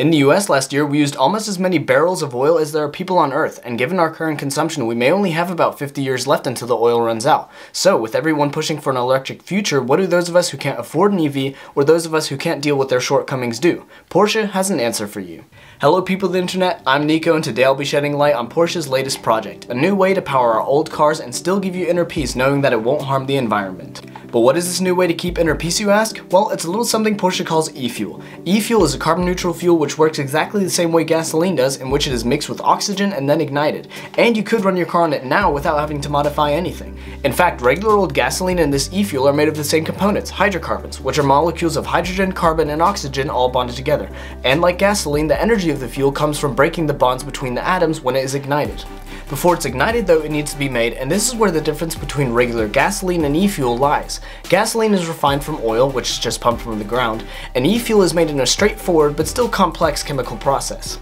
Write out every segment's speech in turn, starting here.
In the US last year, we used almost as many barrels of oil as there are people on Earth, and given our current consumption, we may only have about 50 years left until the oil runs out. So, with everyone pushing for an electric future, what do those of us who can't afford an EV, or those of us who can't deal with their shortcomings do? Porsche has an answer for you. Hello people of the internet, I'm Nico and today I'll be shedding light on Porsche's latest project, a new way to power our old cars and still give you inner peace knowing that it won't harm the environment. But what is this new way to keep inner peace you ask? Well, it's a little something Porsche calls e-fuel. E-fuel is a carbon neutral fuel which works exactly the same way gasoline does in which it is mixed with oxygen and then ignited. And you could run your car on it now without having to modify anything. In fact, regular old gasoline and this e-fuel are made of the same components, hydrocarbons, which are molecules of hydrogen, carbon, and oxygen all bonded together. And like gasoline, the energy of the fuel comes from breaking the bonds between the atoms when it is ignited. Before it's ignited though, it needs to be made, and this is where the difference between regular gasoline and e-fuel lies. Gasoline is refined from oil, which is just pumped from the ground, and e-fuel is made in a straightforward but still complex chemical process.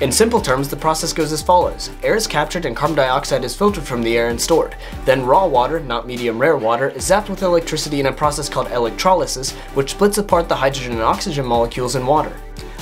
In simple terms, the process goes as follows. Air is captured and carbon dioxide is filtered from the air and stored. Then raw water, not medium rare water, is zapped with electricity in a process called electrolysis, which splits apart the hydrogen and oxygen molecules in water.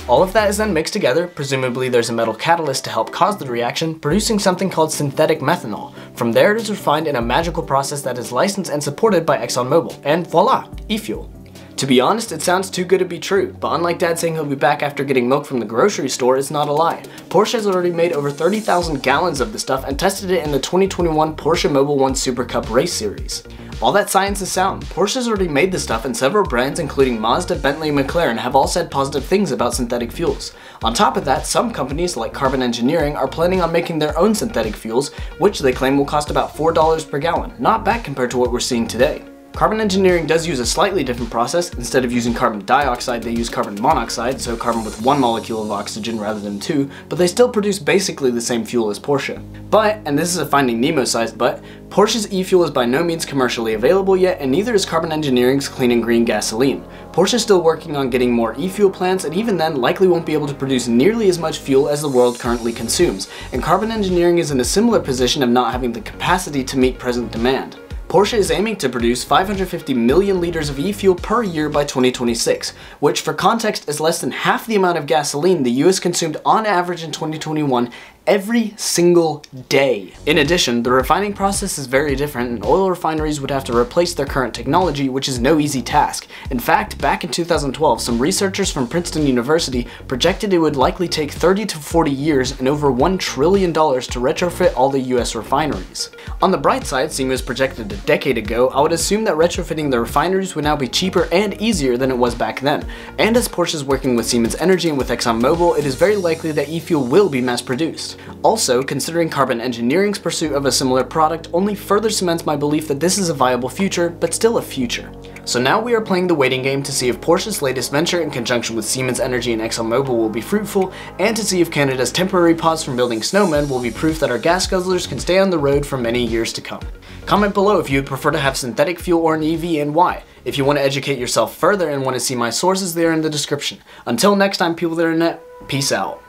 All of that is then mixed together, presumably there's a metal catalyst to help cause the reaction, producing something called synthetic methanol. From there it is refined in a magical process that is licensed and supported by ExxonMobil, and voila, e-fuel. To be honest, it sounds too good to be true, but unlike dad saying he'll be back after getting milk from the grocery store, it's not a lie. Porsche has already made over 30,000 gallons of the stuff and tested it in the 2021 Porsche Mobil 1 Super Cup race series. All that science is sound. Porsche has already made this stuff and several brands including Mazda, Bentley, and McLaren have all said positive things about synthetic fuels. On top of that, some companies like Carbon Engineering are planning on making their own synthetic fuels, which they claim will cost about $4 per gallon. Not bad compared to what we're seeing today. Carbon engineering does use a slightly different process. Instead of using carbon dioxide, they use carbon monoxide, so carbon with one molecule of oxygen rather than two, but they still produce basically the same fuel as Porsche. But, and this is a Finding Nemo sized but, Porsche's e-fuel is by no means commercially available yet, and neither is Carbon Engineering's clean and green gasoline. Porsche is still working on getting more e-fuel plants, and even then likely won't be able to produce nearly as much fuel as the world currently consumes, and Carbon Engineering is in a similar position of not having the capacity to meet present demand. Porsche is aiming to produce 550 million liters of e-fuel per year by 2026, which for context is less than half the amount of gasoline the US consumed on average in 2021 every single day. In addition, the refining process is very different and oil refineries would have to replace their current technology, which is no easy task. In fact, back in 2012, some researchers from Princeton University projected it would likely take 30 to 40 years and over $1 trillion to retrofit all the US refineries. On the bright side, seeing projected a decade ago, I would assume that retrofitting the refineries would now be cheaper and easier than it was back then. And as Porsche is working with Siemens Energy and with ExxonMobil, it is very likely that e-fuel will be mass produced. Also, considering Carbon Engineering's pursuit of a similar product only further cements my belief that this is a viable future, but still a future. So now we are playing the waiting game to see if Porsche's latest venture in conjunction with Siemens Energy and ExxonMobil will be fruitful, and to see if Canada's temporary pause from building snowmen will be proof that our gas guzzlers can stay on the road for many years to come. Comment below if you would prefer to have synthetic fuel or an EV and why. If you want to educate yourself further and want to see my sources, they are in the description. Until next time people of the internet, peace out.